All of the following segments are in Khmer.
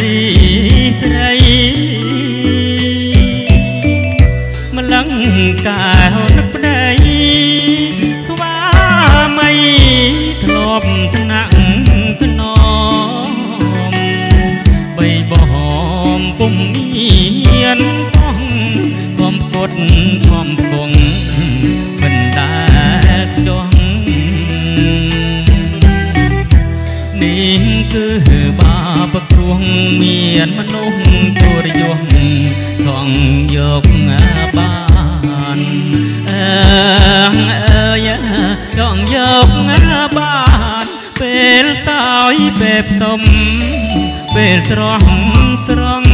រីស្រីម្លឹងកែវនឹកប្តីស្វាមីធ្លាប់ថ្នាក់ថ្នមបីបហមពុំមានផងកំពត់កំពងមិនដែលចង់នេះគឺបាប ព្រោះមានមនុស្សទូរយងថងយកបានអើអើយចង់យកបានពេលសោយពេលផ្ទុំពេលស្រស់ស្រង់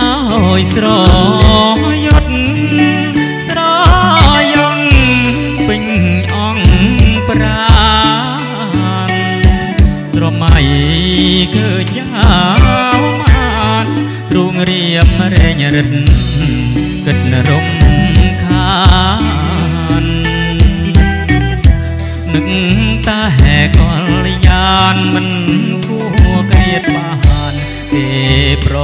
អើយស្រយុ រែងរិទ្ធគិតរំខាននឹកតាហែកលយានមិនគួរក្រៀតបានទេប្រ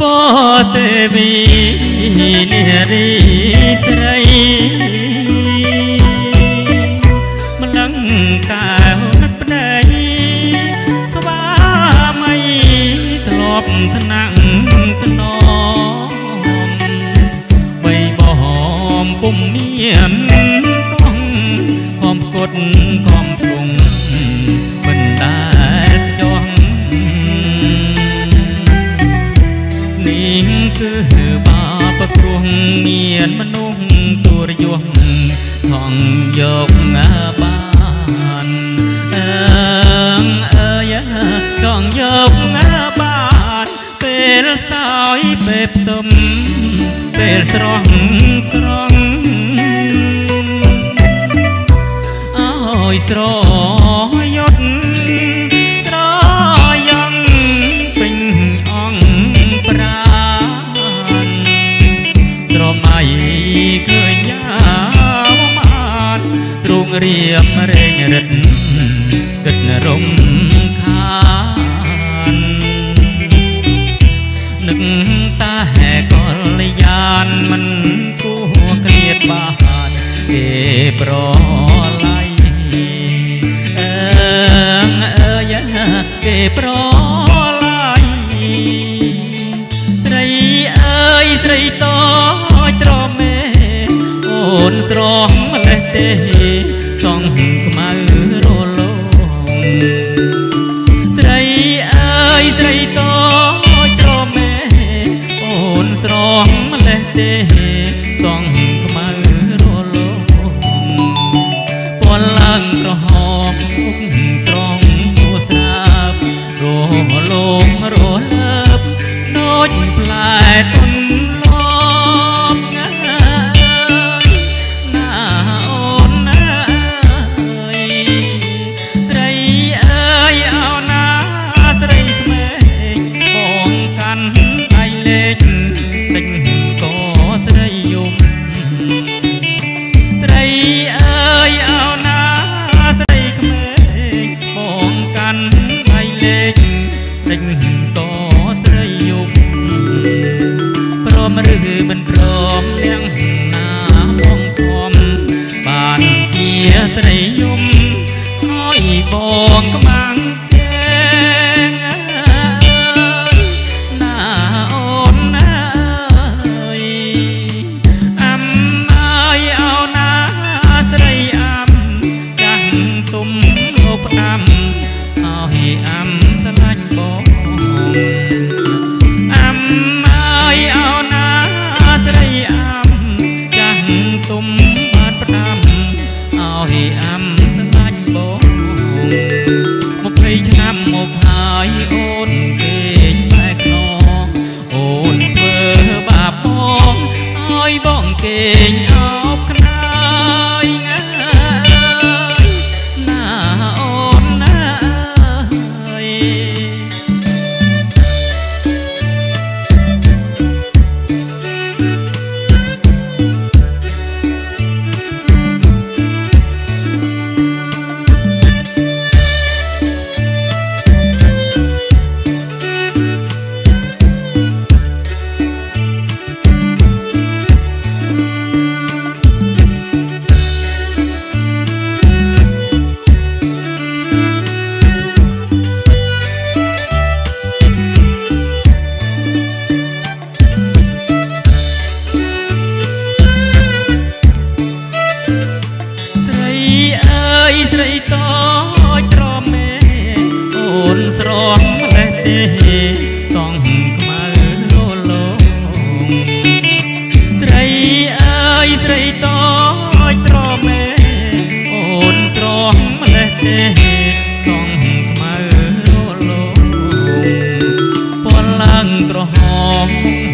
សុ ពេលផ្ទុំពេលស្រស់ស្រង់អើយស្រយុទ្ធស្រយ៉ាងពេញអង្គប្រានស្រមៃឃើញយ៉ាងបានទ្រង់រៀមរែងរិទ្ធគិតរំ គេប្រឡ័យអើងអើយគេប្រឡ័យស្រីអើយស្រីតូចត្រមេអូនស្រងម្លេះទេសងខ្មៅ ស្រីយំព្រមឬមិនព្រមទាំងណាបងធំបានជាស្រីយំហើយបងក្បាំង ពលឡើងក្រហម